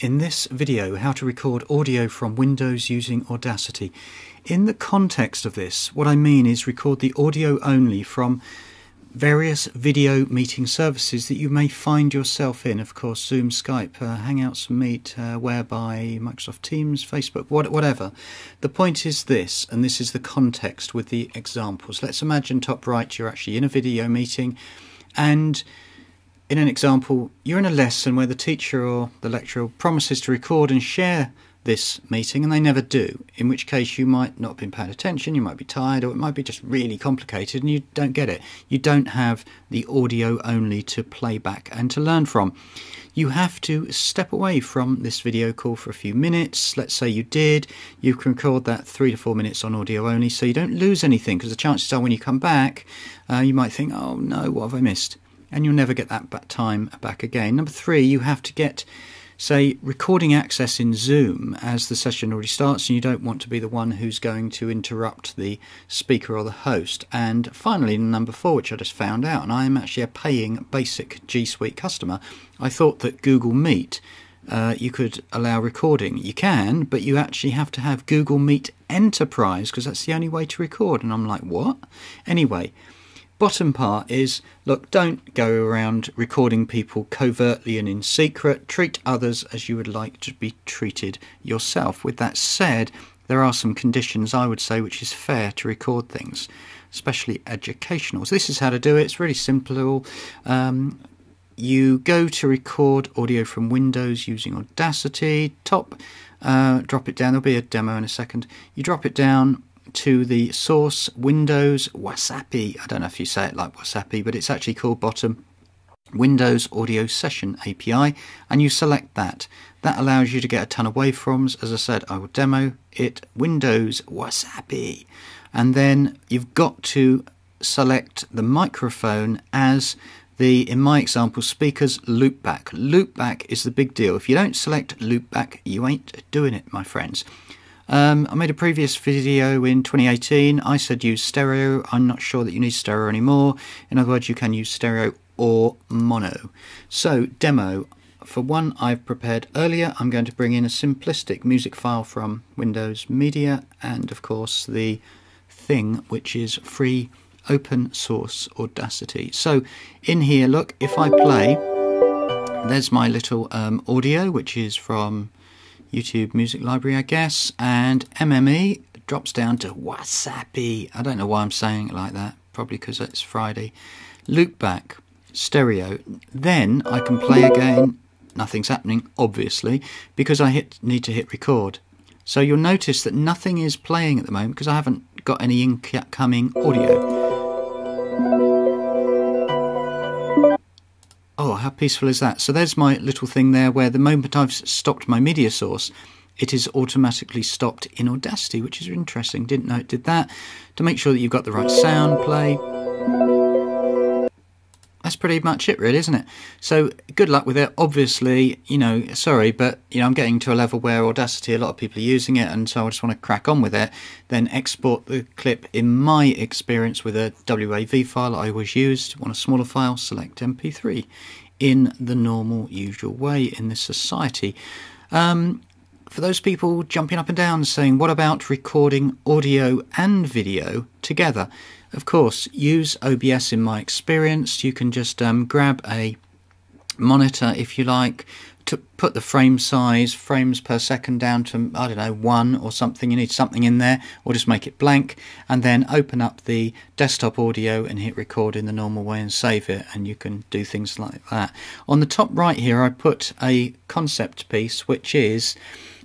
in this video how to record audio from Windows using Audacity. In the context of this, what I mean is record the audio only from various video meeting services that you may find yourself in. Of course, Zoom, Skype, uh, Hangouts, Meet, uh, Whereby, Microsoft Teams, Facebook, what, whatever. The point is this, and this is the context with the examples. Let's imagine top right, you're actually in a video meeting and in an example, you're in a lesson where the teacher or the lecturer promises to record and share this meeting and they never do, in which case you might not have been paying attention, you might be tired, or it might be just really complicated and you don't get it. You don't have the audio only to play back and to learn from. You have to step away from this video call for a few minutes. Let's say you did, you can record that three to four minutes on audio only so you don't lose anything because the chances are when you come back, uh, you might think, oh no, what have I missed? And you'll never get that back time back again. Number three, you have to get, say, recording access in Zoom as the session already starts, and you don't want to be the one who's going to interrupt the speaker or the host. And finally, number four, which I just found out, and I am actually a paying basic G Suite customer, I thought that Google Meet. Uh, you could allow recording. You can, but you actually have to have Google Meet Enterprise because that's the only way to record. And I'm like, what? Anyway, Bottom part is look, don't go around recording people covertly and in secret. Treat others as you would like to be treated yourself. With that said, there are some conditions I would say which is fair to record things, especially educational. So, this is how to do it. It's really simple. Um, you go to record audio from Windows using Audacity, top, uh, drop it down. There'll be a demo in a second. You drop it down to the source Windows Wasapi. I don't know if you say it like Wasapi, but it's actually called bottom Windows Audio Session API, and you select that. That allows you to get a ton of waveforms. As I said, I will demo it Windows Wasapi. And then you've got to select the microphone as the, in my example, speakers loopback. Loopback is the big deal. If you don't select loopback, you ain't doing it, my friends. Um, I made a previous video in 2018. I said use stereo. I'm not sure that you need stereo anymore. In other words, you can use stereo or mono. So, demo. For one I've prepared earlier, I'm going to bring in a simplistic music file from Windows Media and, of course, the thing which is free open source Audacity. So, in here, look, if I play, there's my little um, audio, which is from YouTube Music Library, I guess, and MME drops down to Wasapi. I don't know why I'm saying it like that, probably because it's Friday. Loopback, stereo. Then I can play again. Nothing's happening, obviously, because I hit need to hit record. So you'll notice that nothing is playing at the moment because I haven't got any incoming audio. How peaceful is that? So there's my little thing there where the moment I've stopped my media source, it is automatically stopped in Audacity, which is interesting. Didn't know it did that. To make sure that you've got the right sound play that's pretty much it, really, isn't it? So good luck with it. Obviously, you know, sorry, but you know, I'm getting to a level where Audacity, a lot of people are using it, and so I just want to crack on with it. Then export the clip. In my experience with a WAV file, I always used want a smaller file, select MP3, in the normal, usual way in this society. Um, for those people jumping up and down saying, what about recording audio and video together? Of course, use OBS in my experience. You can just um, grab a monitor if you like to put the frame size, frames per second down to, I don't know, one or something. You need something in there, or just make it blank, and then open up the desktop audio and hit record in the normal way and save it, and you can do things like that. On the top right here, I put a concept piece which is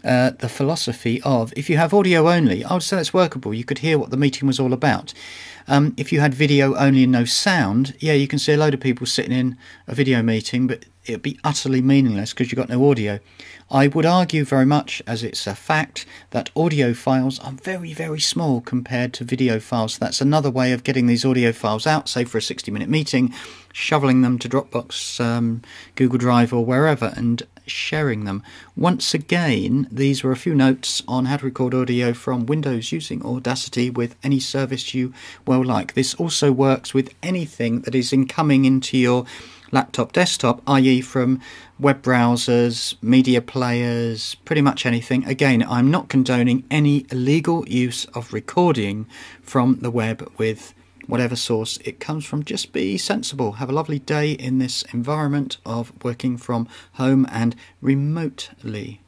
uh, the philosophy of if you have audio only, I would say it's workable. You could hear what the meeting was all about. Um, if you had video only and no sound, yeah, you can see a load of people sitting in a video meeting, but it'd be utterly meaningless because you've got no audio. I would argue very much, as it's a fact, that audio files are very, very small compared to video files. That's another way of getting these audio files out, say for a 60 minute meeting, shoveling them to Dropbox, um, Google Drive, or wherever, and sharing them. Once again, these were a few notes on how to record audio from Windows using Audacity with any service you well like. This also works with anything that is incoming into your laptop, desktop, i.e., from web browsers, media players, pretty much anything. Again, I'm not condoning any illegal use of recording from the web with whatever source it comes from. Just be sensible. Have a lovely day in this environment of working from home and remotely.